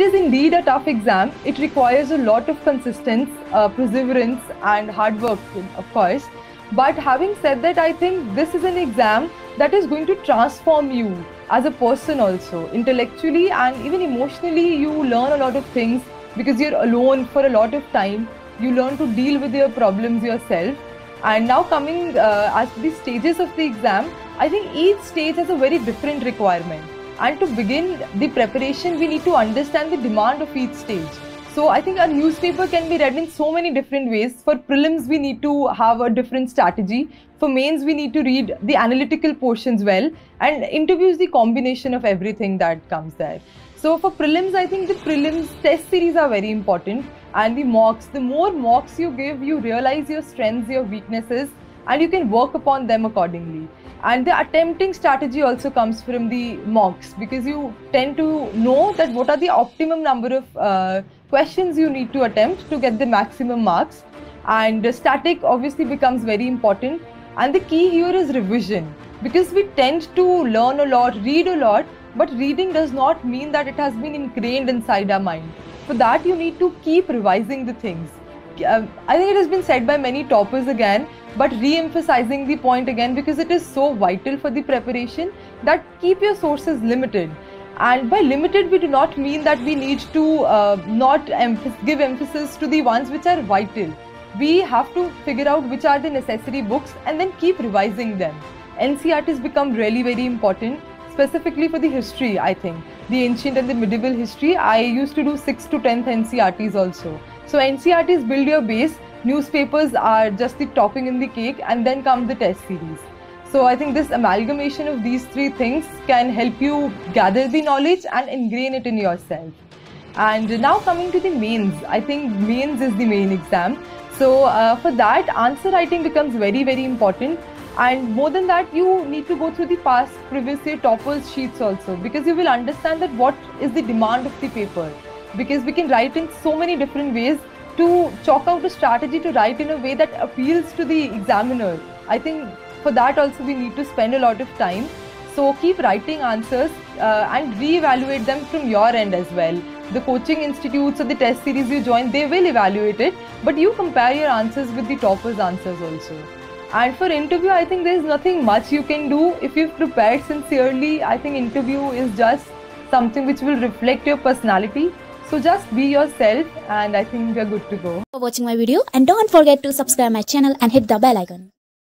it is indeed a tough exam. It requires a lot of consistency, uh, perseverance, and hard work, of course. But having said that, I think this is an exam that is going to transform you as a person also, intellectually and even emotionally. You learn a lot of things because you're alone for a lot of time. You learn to deal with your problems yourself. And now, coming uh, as the stages of the exam, I think each stage has a very different requirement. And to begin the preparation, we need to understand the demand of each stage. So I think a newspaper can be read in so many different ways. For prelims, we need to have a different strategy. For mains, we need to read the analytical portions well. And interviews the combination of everything that comes there. So for prelims, I think the prelims test series are very important. And the mocks, the more mocks you give, you realize your strengths, your weaknesses, and you can work upon them accordingly. And the attempting strategy also comes from the mocks because you tend to know that what are the optimum number of uh, questions you need to attempt to get the maximum marks. And static obviously becomes very important. And the key here is revision because we tend to learn a lot, read a lot, but reading does not mean that it has been ingrained inside our mind. For that, you need to keep revising the things. Uh, I think it has been said by many toppers again, but re-emphasizing the point again because it is so vital for the preparation that keep your sources limited. And by limited, we do not mean that we need to uh, not emph- give emphasis to the ones which are vital. We have to figure out which are the necessary books and then keep revising them. NCERTs become really very important specifically for the history, I think. The ancient and the medieval history, I used to do 6th to 10th NCERTs also. So NCERTs build your base, newspapers are just the topping in the cake, and then come the test series. So I think this amalgamation of these three things can help you gather the knowledge and ingrain it in yourself. And now coming to the mains, I think mains is the main exam. So uh, for that, answer writing becomes very very important. And more than that, you need to go through the past previous year toppers sheets also because you will understand that what is the demand of the paper. Because we can write in so many different ways to chalk out a strategy to write in a way that appeals to the examiner. I think for that also we need to spend a lot of time. So keep writing answers uh, and re-evaluate them from your end as well. The coaching institutes or the test series you join, they will evaluate it, but you compare your answers with the toppers' answers also. And for interview, I think there is nothing much you can do. If you've prepared sincerely, I think interview is just something which will reflect your personality. So just be yourself, and I think we're good to go. for watching my video and don't forget to subscribe my channel and hit the bell icon.